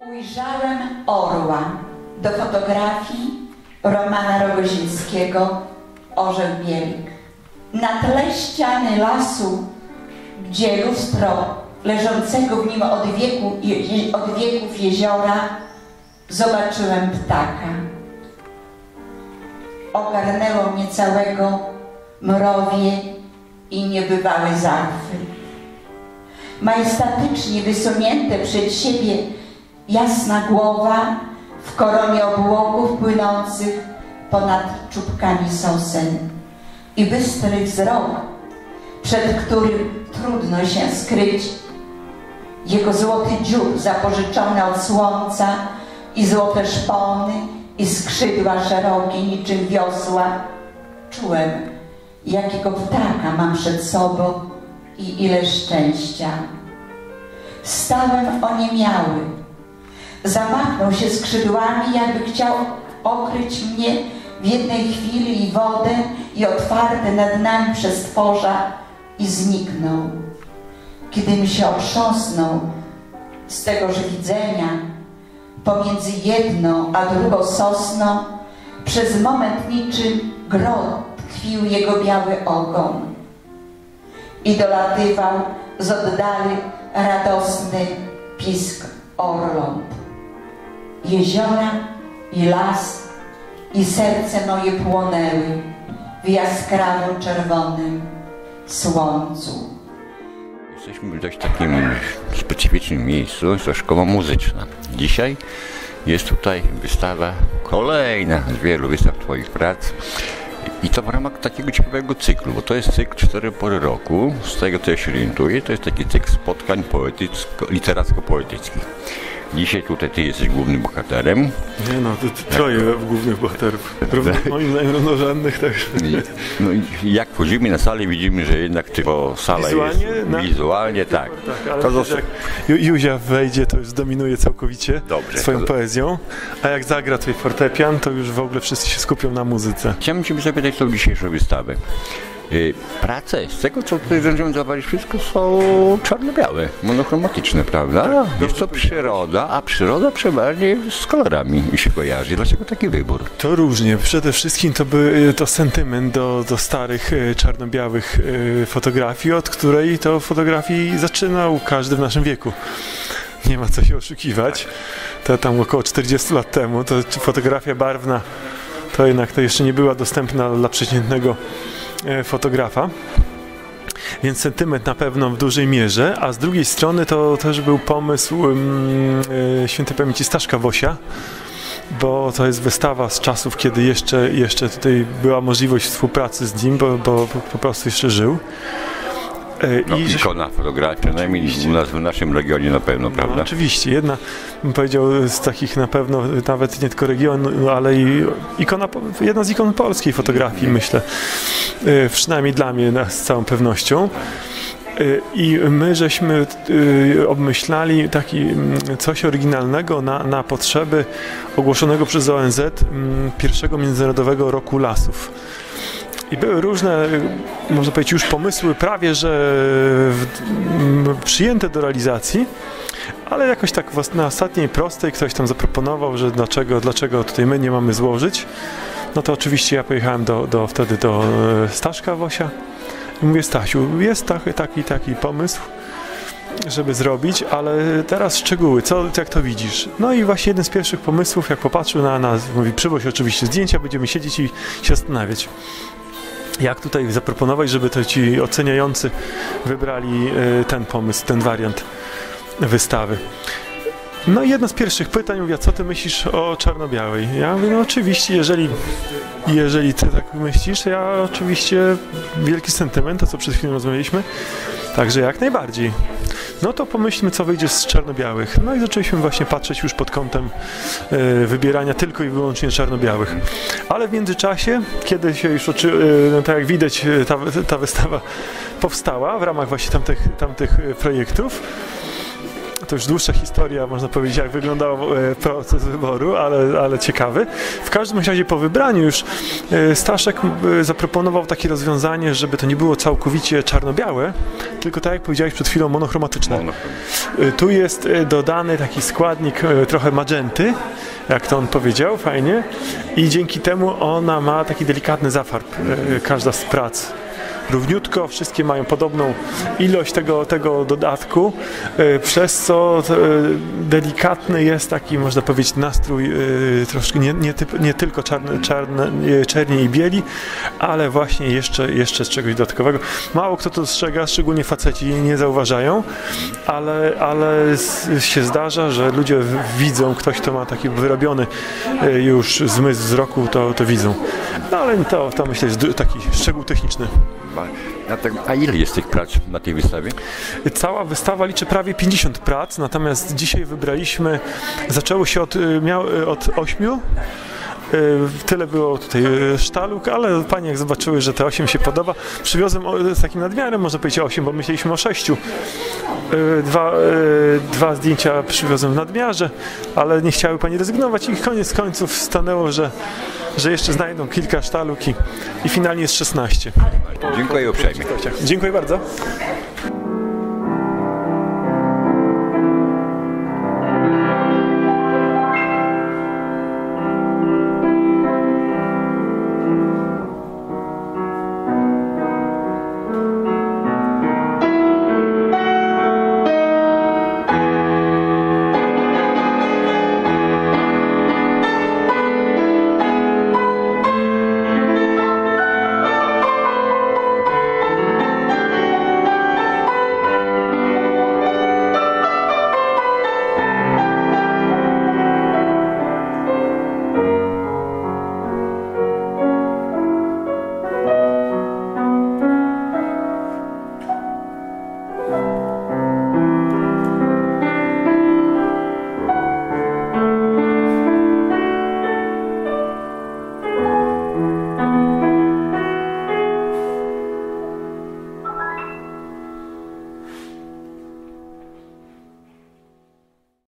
Ujrzałem orła do fotografii Romana Rogozińskiego Orzeł Bielik. Na tle ściany lasu, gdzie lustro leżącego w nim od, wieku, od wieków jeziora, zobaczyłem ptaka. Ogarnęło mnie całego mrowie i niebywały zachwyt. Majestatycznie wysunięte przed siebie jasna głowa w koronie obłoków płynących ponad czubkami sosen i bystry wzrok, przed którym trudno się skryć, jego złoty dziób zapożyczony od słońca i złote szpony i skrzydła szerokie niczym wiosła. Czułem, jakiego ptaka mam przed sobą i ile szczęścia. Stałem oniemiały. Zamachnął się skrzydłami, jakby chciał okryć mnie w jednej chwili i wodę i otwarte nad nami przestworza i zniknął. Kiedy mi się otrząsnął z tegoż widzenia, pomiędzy jedną a drugą sosną, przez moment niczym grot tkwił jego biały ogon i dolatywał z oddali radosny pisk orląt. Jeziora i las i serce moje płonęły w jaskrawym czerwonym słońcu. Jesteśmy w dość takim specyficznym miejscu, jest to szkoła muzyczna. Dzisiaj jest tutaj wystawa kolejna z wielu wystaw Twoich prac. I to w ramach takiego ciekawego cyklu, bo to jest cykl cztery pory roku, z tego co ja się orientuję, to jest taki cykl spotkań literacko-poetyckich. Dzisiaj tutaj ty jesteś głównym bohaterem. Nie no, to troje głównych bohaterów. Równo, moim zdaniem równorzędnych też. No i jak wchodzimy na salę widzimy, że jednak tylko sala Wizualnie? jest Na- wizualnie tak. Tak, ale To to jak Józia wejdzie, to już zdominuje całkowicie Dobrze, swoją to- poezją, a jak zagra tutaj fortepian, to już w ogóle wszyscy się skupią na muzyce. Chciałbym Cię zapytać o dzisiejszą wystawę. Y, Prace, z tego co tutaj zauważyć, wszystko są czarno-białe, monochromatyczne, prawda? Jest to przyroda, a przyroda przeważnie z kolorami się kojarzy. Dlaczego taki wybór? To różnie. Przede wszystkim to, by, to sentyment do, do starych e, czarno-białych fotografii, od której to fotografii zaczynał każdy w naszym wieku. Nie ma co się oszukiwać. To tam około 40 lat temu, to fotografia barwna to jednak to jeszcze nie była dostępna dla przeciętnego fotografa. Więc sentyment na pewno w dużej mierze, a z drugiej strony to też był pomysł um, e, świętej pamięci Staszka Wosia, bo to jest wystawa z czasów, kiedy jeszcze, jeszcze tutaj była możliwość współpracy z nim, bo, bo po prostu jeszcze żył. E, No, żeśmy- ikona fotografii, przynajmniej u nas w naszym regionie na pewno, no, prawda? oczywiście, jedna, bym powiedział, z takich na pewno, nawet nie tylko regionu, ale i ikona, jedna z ikon polskiej fotografii, myślę, E, przynajmniej dla mnie z całą pewnością. E, I my żeśmy obmyślali taki coś oryginalnego na, na potrzeby ogłoszonego przez ONZ pierwszego Międzynarodowego Roku Lasów. I były różne, można powiedzieć, już pomysły prawie, że przyjęte do realizacji, ale jakoś tak na ostatniej prostej ktoś tam zaproponował, że dlaczego, dlaczego tutaj my nie mamy złożyć. No to oczywiście ja pojechałem do, do, wtedy do e, Staszka Wosia i mówię, Stasiu, jest taki, taki, taki pomysł, żeby zrobić, ale teraz szczegóły, co, jak to widzisz? No i właśnie jeden z pierwszych pomysłów, jak popatrzył na nas, mówi, przywoź oczywiście zdjęcia, będziemy siedzieć i się zastanawiać jak tutaj zaproponować, żeby to ci oceniający wybrali e, ten pomysł, ten wariant wystawy. No i jedno z pierwszych pytań mówi, a co ty myślisz o czarno-białej? Ja mówię, no oczywiście, jeżeli, jeżeli ty tak myślisz, ja oczywiście wielki sentyment, to co przed chwilą rozmawialiśmy, także jak najbardziej. No to pomyślmy, co wyjdzie z czarno-białych. No i zaczęliśmy właśnie patrzeć już pod kątem e, wybierania tylko i wyłącznie czarno-białych. Ale w międzyczasie, kiedy się już, oczy, no tak jak widać, e, ta, ta wystawa powstała w ramach właśnie tamtych, tamtych projektów, to już dłuższa historia, można powiedzieć, jak wyglądał e, proces wyboru, ale, ale ciekawy. W każdym razie po wybraniu już e, Staszek e, zaproponował takie rozwiązanie, żeby to nie było całkowicie czarno-białe, tylko tak jak powiedziałeś przed chwilą, monochromatyczne. Tu jest dodany taki składnik trochę magenty, jak to on powiedział, fajnie. I dzięki temu ona ma taki delikatny zafarb, każda z prac. Równiutko, wszystkie mają podobną ilość tego, tego dodatku, e, przez co e, delikatny jest taki, można powiedzieć, nastrój e, troszkę nie, nie, nie tylko czarne, e, czerni i bieli, ale właśnie jeszcze, jeszcze z czegoś dodatkowego. Mało kto to dostrzega, szczególnie faceci nie zauważają, ale, ale się zdarza, że ludzie widzą, ktoś, kto ma taki wyrobiony już zmysł wzroku, to, to widzą. No ale to, to myślę jest taki szczegół techniczny. A, tak, a ile jest tych prac na tej wystawie? Cała wystawa liczy prawie 50 prac, natomiast dzisiaj wybraliśmy, zaczęło się od, y, miał, y, od 8. Tyle było tutaj y, sztaluk, ale panie jak zobaczyły, że te 8 się podoba, przywiozłem z takim nadmiarem, można powiedzieć 8, bo myśleliśmy o 6. Dwa, y, dwa zdjęcia przywiozłem w nadmiarze, ale nie chciały pani rezygnować i koniec końców stanęło, że, że jeszcze znajdą kilka sztaluk i, i finalnie jest 16. Dziękuję uprzejmie. Dziękuję bardzo.